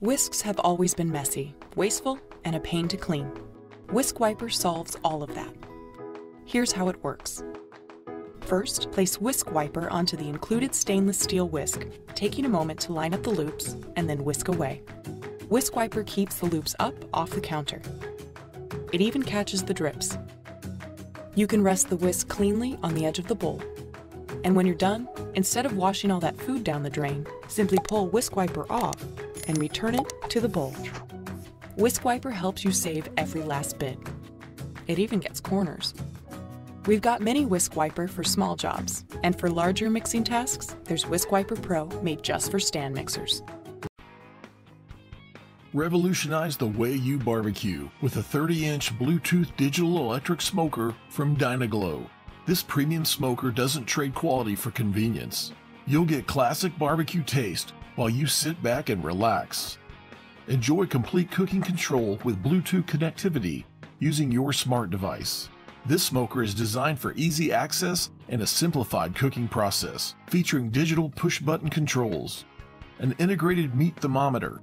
Whisks have always been messy, wasteful, and a pain to clean. Whisk Wiper solves all of that. Here's how it works. First, place Whisk Wiper onto the included stainless steel whisk, taking a moment to line up the loops and then whisk away. Whisk Wiper keeps the loops up off the counter. It even catches the drips. You can rest the whisk cleanly on the edge of the bowl. And when you're done, instead of washing all that food down the drain, simply pull Whisk Wiper off and return it to the bowl. Whisk Wiper helps you save every last bit. It even gets corners. We've got Mini Whisk Wiper for small jobs, and for larger mixing tasks, there's Whisk Wiper Pro made just for stand mixers. Revolutionize the way you barbecue with a 30 inch Bluetooth digital electric smoker from Dyna-Glo. This premium smoker doesn't trade quality for convenience. You'll get classic barbecue taste while you sit back and relax. Enjoy complete cooking control with Bluetooth connectivity using your smart device. This smoker is designed for easy access and a simplified cooking process, featuring digital push button controls, an integrated meat thermometer,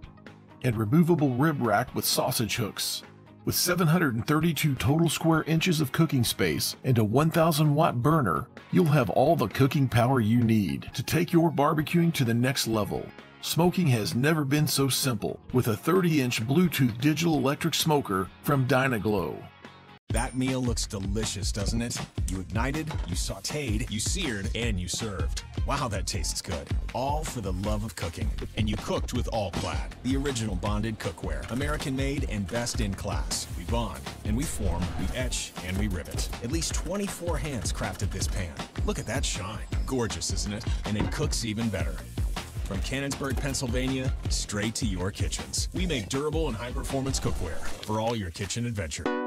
and removable rib rack with sausage hooks. With 732 total square inches of cooking space and a 1000 watt burner, you'll have all the cooking power you need to take your barbecuing to the next level. Smoking has never been so simple with a 30 inch Bluetooth digital electric smoker from Dyna-Glo. That meal looks delicious, doesn't it? You ignited, you sauteed, you seared, and you served. Wow, that tastes good. All for the love of cooking. And you cooked with All-Clad, the original bonded cookware. American made and best in class. We bond, and we form, we etch, and we rivet. At least 24 hands crafted this pan. Look at that shine. Gorgeous, isn't it? And it cooks even better. From Canonsburg, Pennsylvania, straight to your kitchens. We make durable and high performance cookware for all your kitchen adventure.